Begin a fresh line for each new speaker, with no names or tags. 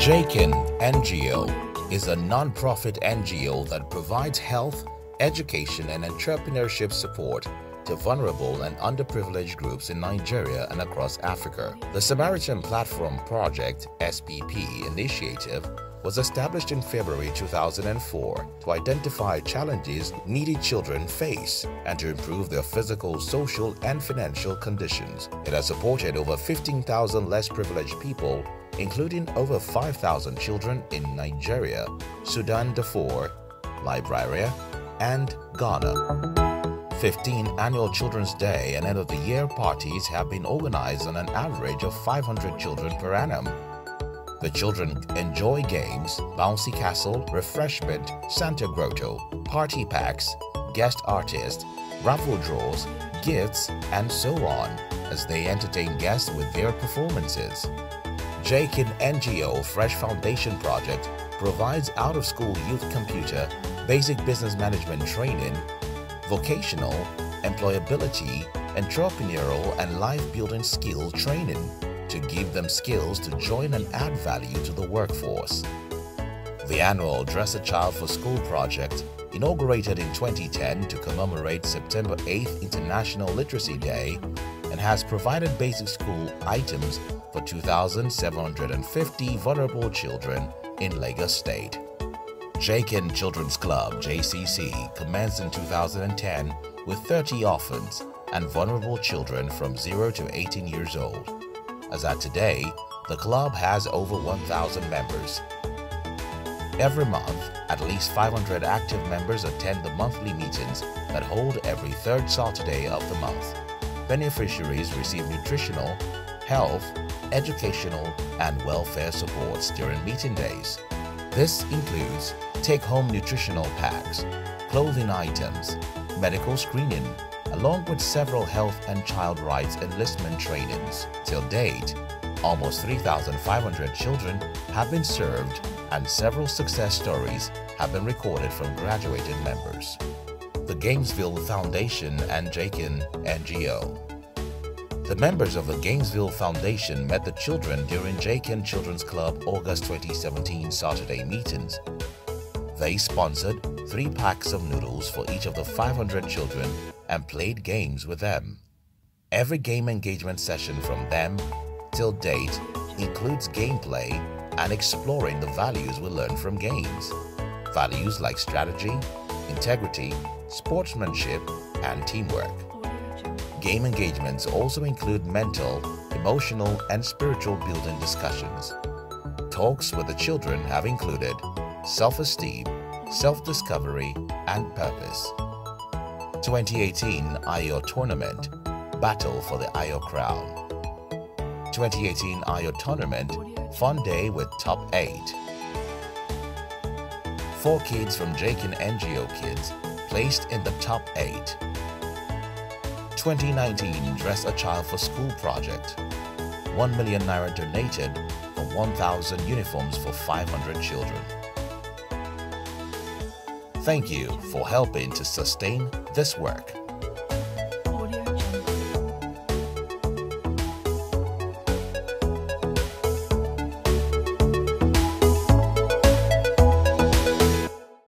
JAKIN NGO is a non-profit NGO that provides health, education and entrepreneurship support to vulnerable and underprivileged groups in Nigeria and across Africa. The Samaritan Platform Project SPP initiative was established in February 2004 to identify challenges needy children face and to improve their physical, social, and financial conditions. It has supported over 15,000 less privileged people, including over 5,000 children in Nigeria, Sudan Darfur, Liberia, and Ghana. 15 annual Children's Day and end of the year parties have been organized on an average of 500 children per annum the children enjoy games, bouncy castle, refreshment, Santa Grotto, party packs, guest artists, raffle draws, gifts, and so on as they entertain guests with their performances. JAKIN NGO Fresh Foundation Project provides out-of-school youth computer, basic business management training, vocational, employability, entrepreneurial and life-building skill training to give them skills to join and add value to the workforce. The annual Dress a Child for School project, inaugurated in 2010 to commemorate September 8th International Literacy Day, and has provided basic school items for 2,750 vulnerable children in Lagos State. JAKIN Children's Club JCC commenced in 2010 with 30 orphans and vulnerable children from 0 to 18 years old as at today, the club has over 1,000 members. Every month, at least 500 active members attend the monthly meetings that hold every third Saturday of the month. Beneficiaries receive nutritional, health, educational, and welfare supports during meeting days. This includes take-home nutritional packs, clothing items, medical screening, along with several health and child rights enlistment trainings. Till date, almost 3,500 children have been served and several success stories have been recorded from graduating members. The Gamesville Foundation and JAKIN NGO The members of the Gamesville Foundation met the children during JAKIN Children's Club August 2017 Saturday meetings. They sponsored three packs of noodles for each of the 500 children and played games with them. Every game engagement session from them till date includes gameplay and exploring the values we learn from games. Values like strategy, integrity, sportsmanship, and teamwork. Game engagements also include mental, emotional, and spiritual building discussions. Talks with the children have included self-esteem, self-discovery, and purpose. 2018 Ayo Tournament Battle for the Ayo Crown 2018 Ayo Tournament Fun Day with Top 8 Four kids from JAKIN NGO Kids placed in the top 8 2019 Dress a Child for School project 1 million naira donated for 1,000 uniforms for 500 children. Thank you for helping to sustain this work.